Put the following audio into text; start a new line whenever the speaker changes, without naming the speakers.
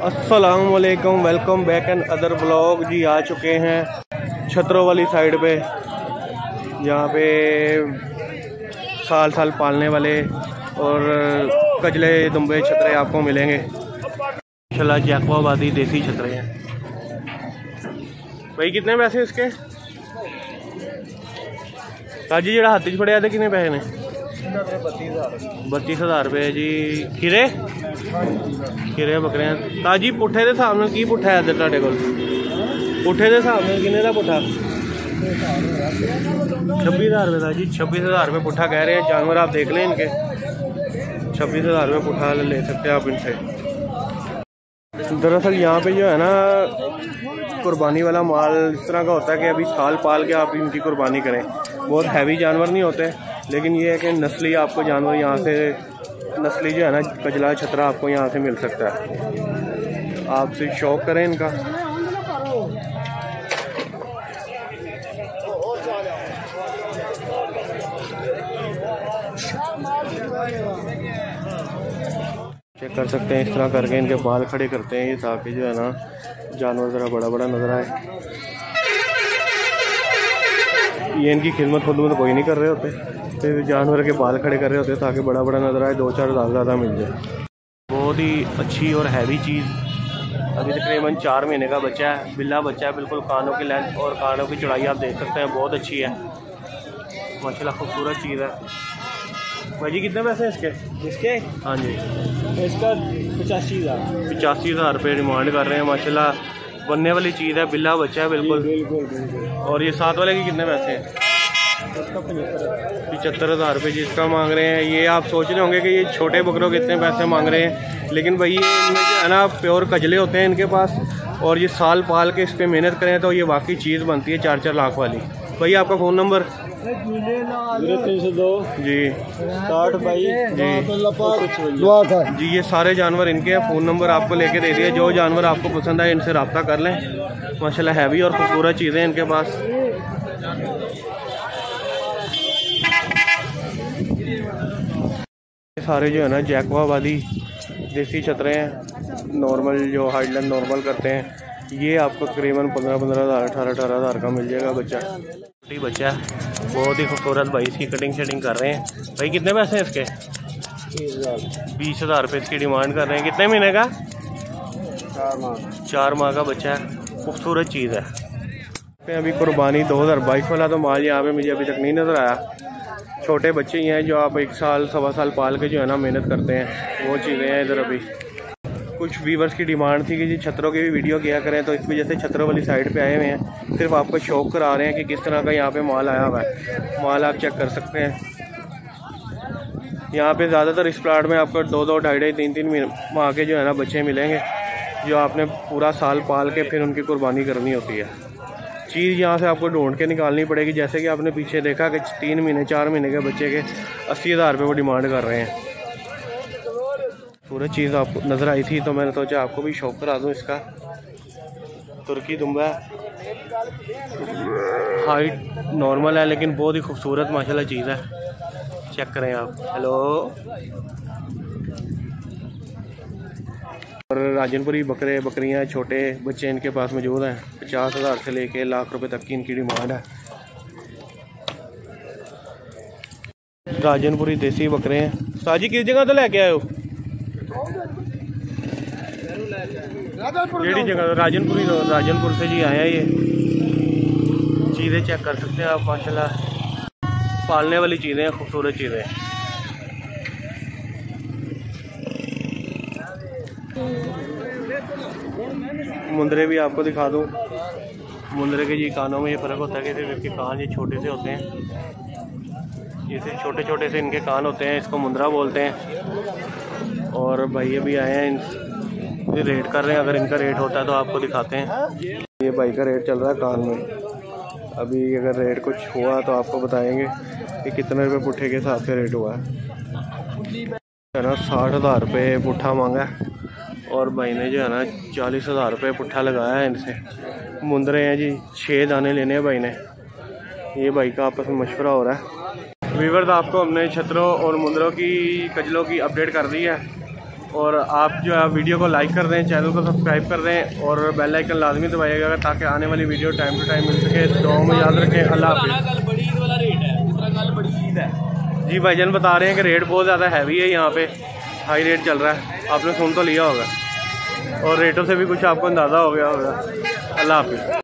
असलकम welcome back and other blog जी, आ चुके हैं छतरों वाली साइड पे, जहाँ पे साल साल पालने वाले और कजले दुम्बे छतरे आपको मिलेंगे। माशाल्लाह जैकवाबादी देसी छतरे हैं। भाई, कितने पैसे इसके? काजी जरा हाथी च फड़िया कितने पैसे ने? बत्तीस हज़ार। रुपये जी। खीरे? खीरे बकरे ताजी पुट्ठे के हिसाब ਨਾਲ ਕੀ ਪੁੱਠਾ ਹੈ ਤੁਹਾਡੇ ਕੋਲ ਪੁੱਠੇ ਦੇ ਹਿਸਾਬ ਨਾਲ ਕਿੰਨੇ ਦਾ ਪੁੱਠਾ 26000 रुपये का जी 26000 रुपये पुट्ठा कह रहे हैं जानवर आप देख लें इनके 26000 रुपये पुट्ठा ले सकते हैं आप इनसे दरअसल यहाँ पे जो है ना कुर्बानी वाला माल इस तरह का होता है कि अभी साल पाल के आप इनकी कुर्बानी करें बहुत हैवी जानवर नहीं होते लेकिन ये है कि नस्ली आपको जानवर यहाँ से नस्ली जो है ना, कजला छतरा आपको यहाँ से मिल सकता है। आपसे शौक करें इनका। चेक कर सकते हैं, इस तरह करके इनके बाल खड़े करते हैं, ये ताकि जो है ना, जानवर ज़रा बड़ा बड़ा नज़र आए। ये इनकी खिदमत खुद में कोई नहीं कर रहे होते। फिर जानवर के बाल खड़े कर रहे होते ताकि बड़ा बड़ा नज़र आए दो चार ज़्यादा ज़्यादा मिल जाए। बहुत ही अच्छी और हैवी चीज़। अभी तकरीबन चार महीने का बच्चा है बिल्ला बच्चा है बिल्कुल कानों की लेंथ और कानों की चौड़ाई आप देख सकते हैं बहुत अच्छी है। माशाल्लाह खूबसूरत चीज़ है। भाई जी कितने पैसे हैं इसके?
इसके?
हाँ जी।
इसका पचासी हज़ार।
पचासी हज़ार रुपये डिमांड कर रहे हैं माशाल्लाह। बनने वाली चीज़ है बिल्ला बच्चा है बिल्कुल।
बिल्कुल बिल्कुल।
और ये सात वाले के कितने पैसे हैं?
पचहत्तर
हज़ार रुपये जिसका मांग रहे हैं। ये आप सोच रहे होंगे कि ये छोटे बकरों के इतने पैसे मांग रहे हैं लेकिन भाई ये इनमें जो है ना प्योर कजले होते हैं इनके पास और ये साल पाल के इस पर मेहनत करें तो ये वाकई चीज़ बनती है चार चार लाख वाली। भैया आपका फ़ोन नंबर?
तीन सौ दो।
जी।
साठ बाई
जी।
दुआ था।
जी ये सारे जानवर इनके हैं। फ़ोन नंबर आपको लेके दे दिए जो जानवर आपको पसंद आए इनसे रब्ता कर लें। माशाल्लाह हैवी और खूबसूरत चीज़ें इनके पास। ये सारे जो है ना जैकवाबादी देसी छतरे हैं। नॉर्मल जो हाइडलैंड नॉर्मल करते हैं। ये आपको तकरीबन पंद्रह पंद्रह हज़ार अठारह अठारह हज़ार का मिल जाएगा बच्चा। बच्चा। है बहुत ही खूबसूरत भाई, इसकी कटिंग शटिंग कर रहे हैं। भाई, कितने पैसे हैं इसके? बीस हज़ार रुपये इसकी डिमांड कर रहे हैं। कितने महीने का?
चार माह
चार माह का बच्चा है। खूबसूरत चीज़ है। अभी कुर्बानी 2022 वाला तो माल यहाँ पे मुझे अभी तक नहीं नज़र आया। छोटे बच्चे ही हैं जो आप एक साल, सवा साल पाल के जो है ना मेहनत करते हैं। वो चीज़ें हैं इधर अभी। कुछ वीवर्स की डिमांड थी कि जी छतरों की भी वीडियो किया करें तो इस वजह से छतरों वाली साइड पे आए हुए हैं। सिर्फ़ आपको शौक करा रहे हैं कि किस तरह का यहाँ पे माल आया हुआ है। माल आप चेक कर सकते हैं। यहाँ पे ज़्यादातर इस प्लाट में आपको दो दो, ढाई ढाई, तीन तीन माह के जो है ना बच्चे मिलेंगे, जो आपने पूरा साल पाल के फिर उनकी कुर्बानी करनी होती है। चीज़ यहाँ से आपको ढूंढ के निकालनी पड़ेगी। जैसे कि आपने पीछे देखा कि तीन महीने, चार महीने के बच्चे के अस्सी हज़ार रुपये वो डिमांड कर रहे हैं। पूरी चीज़ आपको नज़र आई थी तो मैंने सोचा आपको भी शौक करा दूँ इसका। तुर्की दुम्बा हाइट नॉर्मल है, लेकिन बहुत ही खूबसूरत, माशाल्लाह, चीज़ है। चेक करें आप। हेलो और राजनपुरी बकरे, बकरियाँ, छोटे बच्चे इनके पास मौजूद हैं। पचास हज़ार से लेके लाख रुपए तक की इनकी डिमांड है। राजनपुरी देसी बकरे हैं। साजी, किस जगह तो लेके आए हो? केड़ी जगह राजनपुरी तो राजनपुर से जी आया ये। चीज़ें चेक कर सकते हैं आप, माशाल्लाह। पालने वाली चीज़ें हैं, खूबसूरत चीज़ें। मुंदरे भी आपको दिखा दूँ। मुंदरे के जी कानों में ये फ़र्क होता है कि सिर्फ़ इनके कान ये छोटे से होते हैं। जैसे छोटे छोटे से इनके कान होते हैं, इसको मुंदरा बोलते हैं। और भाई ये भी आए हैं ये रेट कर रहे हैं। अगर इनका रेट होता है तो आपको दिखाते हैं। ये भाई का रेट चल रहा है कान में। अभी अगर रेट कुछ हुआ तो आपको बताएँगे कि कितने रुपए पुट्ठे के हिसाब से रेट हुआ है। है ना, साठ हज़ार रुपये पुट्ठा मांगा है। और भाई ने जो है ना, चालीस हज़ार रुपये पुट्ठा लगाया है इनसे। मुंदरे हैं जी छः दाने लेने हैं भाई ने। ये भाई का आपस में मशवरा हो रहा है। वीवर्स आपको हमने छतरों और मुंदरों की, कजलों की अपडेट कर दी है। और आप जो है वीडियो को लाइक कर दें चैनल को सब्सक्राइब कर दें और बेल आइकन लाजमी दबाइएगा ताकि आने वाली वीडियो टाइम टू टाइम मिल सके। तो में याद रखें। अल्लाह जी भाईजान बता रहे हैं कि रेट बहुत ज़्यादा हैवी है यहाँ पे। हाई रेट चल रहा है। आपने सुन तो लिया होगा। और रेटों से भी कुछ आपको अंदाज़ा हो गया होगा। अल्लाह हाफिज़।